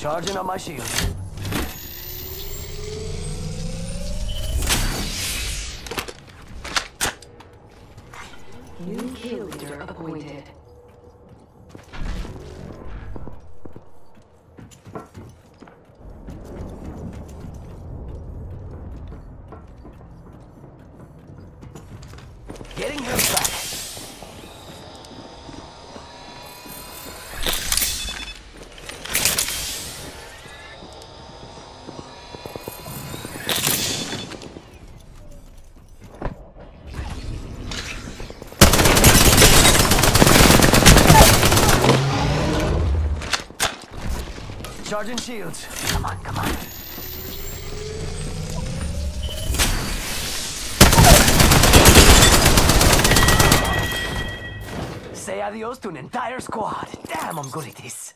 Charging on my shield. New kill leader appointed. Getting her back. Charging shields. Come on, come on. Say adios to an entire squad. Damn, I'm good at this.